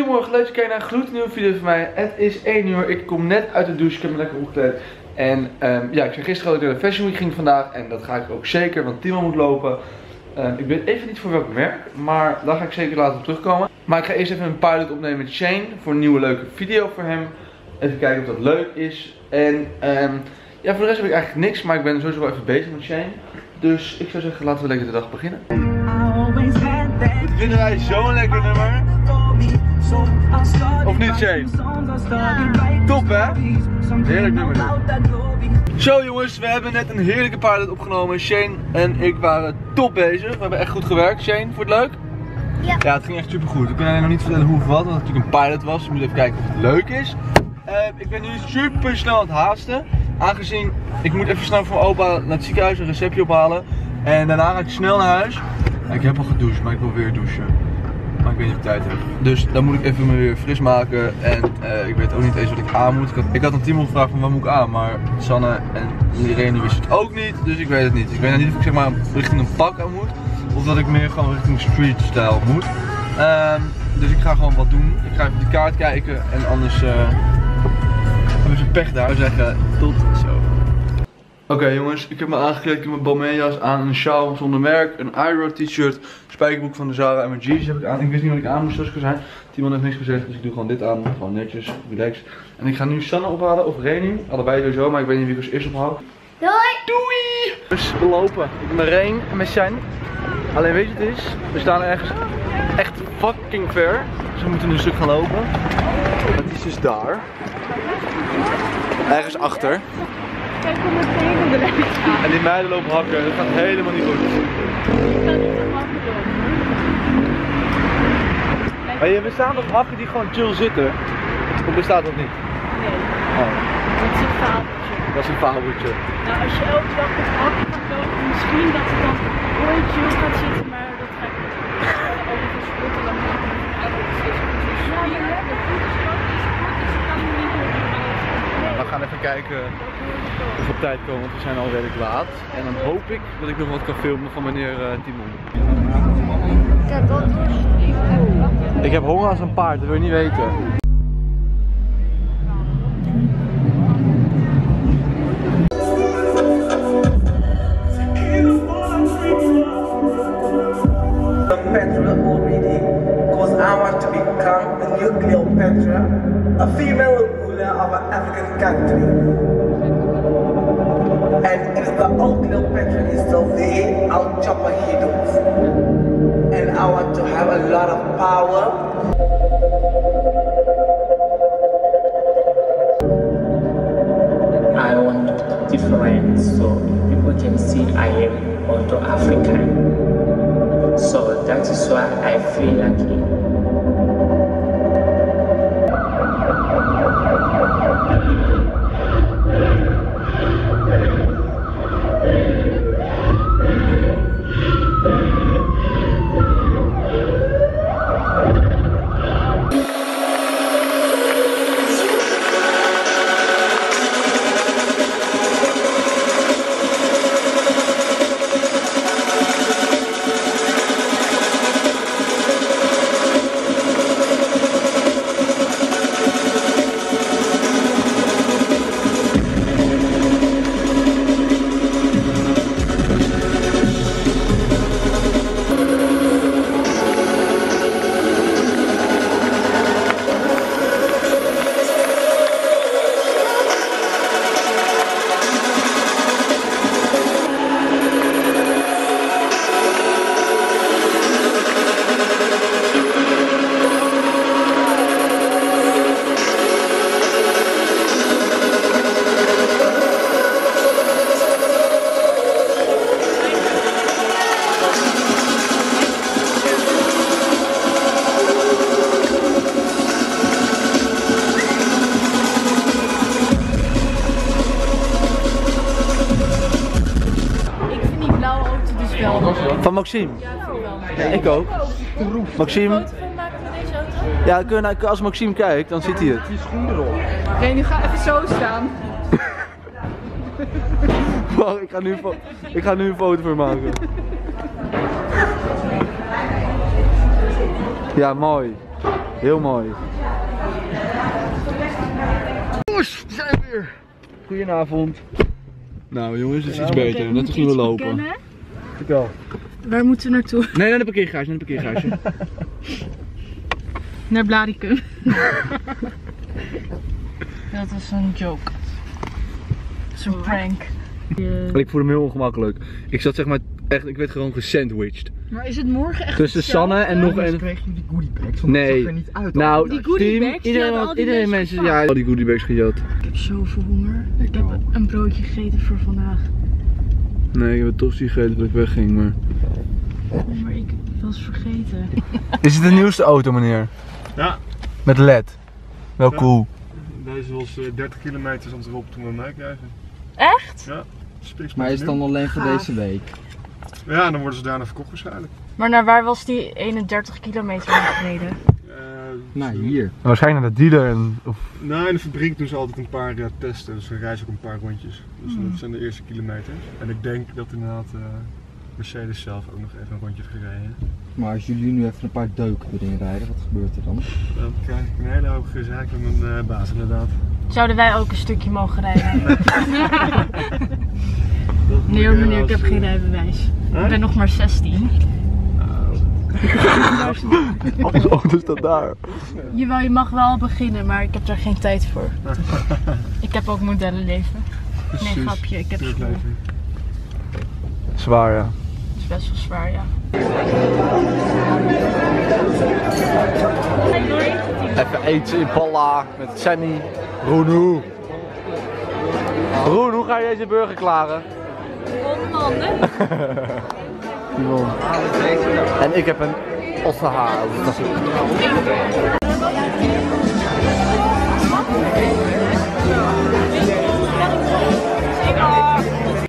Goedemorgen, leuk dat je kijkt naar een gloednieuwe video van mij. Het is 1 uur, ik kom net uit de douche, ik heb me lekker omgekleed. En ehm, ja, ik zei gisteren dat ik naar de Fashion Week ging vandaag. En dat ga ik ook zeker, want Timo moet lopen. Ehm, ik weet even niet voor welk merk, maar daar ga ik zeker later op terugkomen. Maar ik ga eerst even een pilot opnemen met Shane voor een nieuwe leuke video voor hem. Even kijken of dat leuk is. En ehm, ja, voor de rest heb ik eigenlijk niks, maar ik ben sowieso wel even bezig met Shane. Dus ik zou zeggen, laten we lekker de dag beginnen. Dit vinden wij zo'n lekker nummer. Niet, Shane? Top, hè? Heerlijk nummer. dit. Zo jongens, we hebben net een heerlijke pilot opgenomen. Shane en ik waren top bezig. We hebben echt goed gewerkt. Shane, vond je het leuk? Ja. Ja, het ging echt super goed. Ik kan alleen nog niet vertellen hoe of wat, want het natuurlijk een pilot was. We moeten even kijken of het leuk is. Eh, ik ben nu super snel aan het haasten. Aangezien ik moet even snel voor mijn opa naar het ziekenhuis een receptje ophalen. En daarna ga ik snel naar huis. Ik heb al gedoucht, maar ik wil weer douchen. Maar ik weet niet of tijd heb. Dus dan moet ik even me weer fris maken. En eh, ik weet ook niet eens wat ik aan moet. Ik had, aan Timo gevraagd van wat moet ik aan. Maar Sanne en iedereen wist het ook niet. Dus ik weet het niet. Ik weet niet of ik zeg maar richting een pak aan moet. Of dat ik meer gewoon richting street style moet. Ehm, dus ik ga gewoon wat doen. Ik ga even de kaart kijken. En anders eh hebben ze pech daar. Zeggen tot zo. Oké jongens, ik heb me aangekleed, ik heb mijn Balmainjas aan, een sjaal zonder merk, een Iroh t-shirt, spijkerbroek van de Zara en mijn jeans heb ik aan. Ik wist niet wat ik aan moest zoals ik al zei. Timon heeft niks gezegd, dus ik doe gewoon dit aan, gewoon netjes, relaxed. En ik ga nu Sanne ophalen of Reni, allebei sowieso, maar ik weet niet wie ik als eerst ophaal. Doei! Doei! Dus we lopen. Ik ben Reen en met Shine. Alleen weet je het is? We staan ergens echt fucking ver. Dus we moeten nu een stuk gaan lopen. Het is dus daar. Ergens achter. Kijk hoe het tegen de weg gaat. En die meiden lopen hakken. Dat gaat helemaal niet goed. Ik ga niet te makkelijk door. Maar je bestaan toch hakken die gewoon chill zitten? Of bestaat dat niet? Nee, Oh, dat is een fabeltje. dat is een fabeltje. Nou, als je elke dag met hakken gaat lopen, misschien dat het dan ooit chill gaat zitten, maar dat ga ik niet. Sporten, dan moet ik Ja, je hebt het goed sport is sport, dus ik kan het niet meer doen. We gaan even kijken of we op tijd komen, want we zijn al redelijk laat. En dan hoop ik dat ik nog wat kan filmen van meneer uh, Timon. Ik heb honger als een paard, dat wil je niet weten. Cleopatra already, because I want to become the new Cleopatra, a female of an African country. And if the old Cleopatra is still there, chop her head. And I want to have a lot of power. I want to different so people can see I am also African. So that is why I feel like Maxime. Ja, ik ook. Maxime, Foto van maken met deze auto? ja, kun je als Maxime kijkt, dan ziet hij het. Nee, nu ga even zo staan. Wacht, ik ga nu ik ga nu een foto voor maken. Ja, mooi. Heel mooi. Jongens, we zijn weer. Goedenavond. Nou jongens, het is iets beter. Net als we lopen. Vertel. Waar moeten we naartoe? Nee, naar de parkeergarage, naar de parkeergarage. Naar Blaricum. dat was een joke. Zo'n prank. ik voelde me heel ongemakkelijk. Ik zat zeg maar echt, ik werd gewoon gesandwiched. Maar is het morgen echt Tussen Sanne en nog een... kreeg je die goodiebags, Nee. er niet uit. Nou, Die goodiebags, iedereen, had- al die iedereen mensen ja, al die goodiebags gejat. Ik heb zoveel honger. Ik heb wel. een broodje gegeten voor vandaag. Nee, ik heb het tosti gegeten dat ik wegging, maar... Maar ik was vergeten. Is het de nieuwste auto, meneer? Ja. Met LED. Wel Ja. cool. Deze was eh, 30 kilometer om erop toen we mij krijgen. Echt? Ja, spiks Maar is het dan alleen voor Gaaf. deze week? Ja, dan worden ze daarna verkocht waarschijnlijk. Maar naar waar was die 31 kilometer gereden? Eh, Nou, ze- hier. Waarschijnlijk naar de dealer en... Of... Nou, in de fabriek doen ze altijd een paar testen, dus we reizen ook een paar rondjes. Dus dat zijn de eerste kilometers. En ik denk dat inderdaad eh, Mercedes zelf ook nog even een rondje heeft gereden. Maar als jullie nu even een paar deuken erin rijden, wat gebeurt er dan? Dan krijg ik een hele hoop gezeik met mijn eh, baas inderdaad. Zouden wij ook een stukje mogen rijden? Nee hoor meneer, ik heb geen rijbewijs. Ik ben nog maar 16. Onze auto staat daar. Jawel, je mag wel beginnen, maar ik heb er geen tijd voor. ik heb ook modellenleven. Nee, grapje, ik heb leven. Zwaar, ja. Het is best wel zwaar, ja. Even eten in Palla met Sammy. Roen? Roen, hoe ga je deze burger klaren? En ik heb een is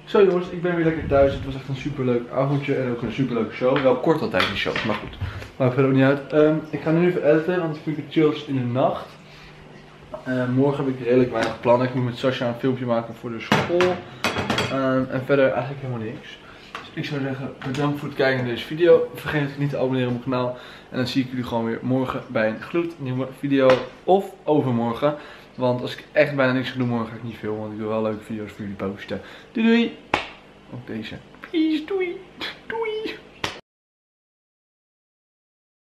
Zo jongens, ik ben weer lekker thuis. Het was echt een superleuk avondje en ook een superleuke show. Wel kort altijd die show, maar goed. Maakt verder ook niet uit. Ehm, ik ga nu even editen, want ik vind het chills in de nacht. Eh, morgen heb ik redelijk weinig plannen. Ik moet met Sasha een filmpje maken voor de school. Ehm, en verder eigenlijk helemaal niks. Ik zou zeggen, bedankt voor het kijken naar deze video. Vergeet niet te abonneren op mijn kanaal. En dan zie ik jullie gewoon weer morgen bij een gloednieuwe video. Of overmorgen. Want als ik echt bijna niks ga doen morgen ga ik niet veel. Want ik wil wel leuke video's voor jullie posten. Doei doei! Ook deze. Peace, doei! Doei!